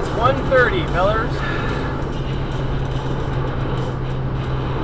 it's 1.30, fellers.